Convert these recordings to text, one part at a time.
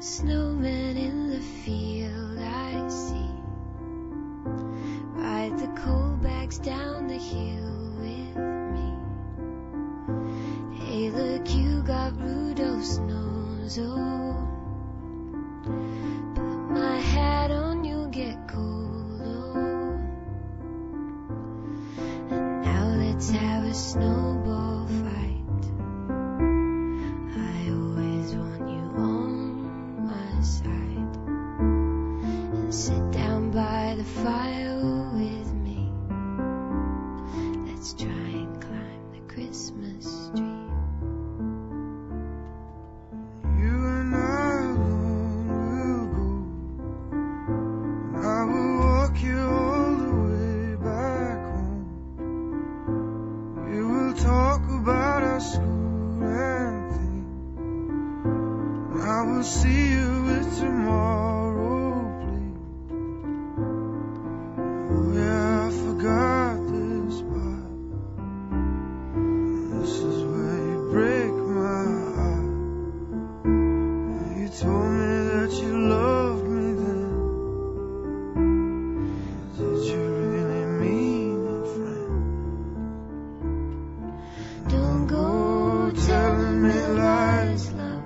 snowman in the field I see. Ride the coal bags down the hill with me. Hey, look, you got Rudolph's nose. Oh, put my hat on, you'll get cold. Oh, and now let's have a snowball with me. Let's try and climb the Christmas tree. You and I will walk you all the way back home. You will talk about our school and thing, and I me lies, love.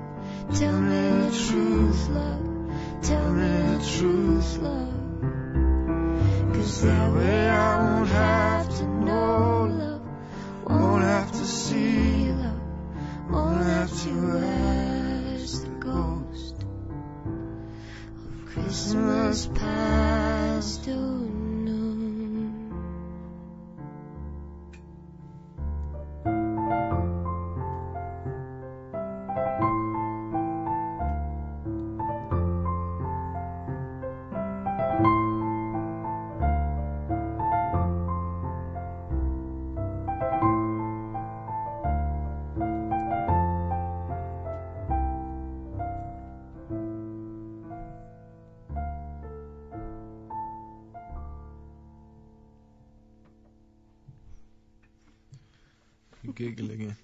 Tell me the truth, love. Tell me the truth, love. Cause that way I won't have to know, love. Won't have to see, love. Won't have to ask the ghost of Christmas past. Oh Gegelinge.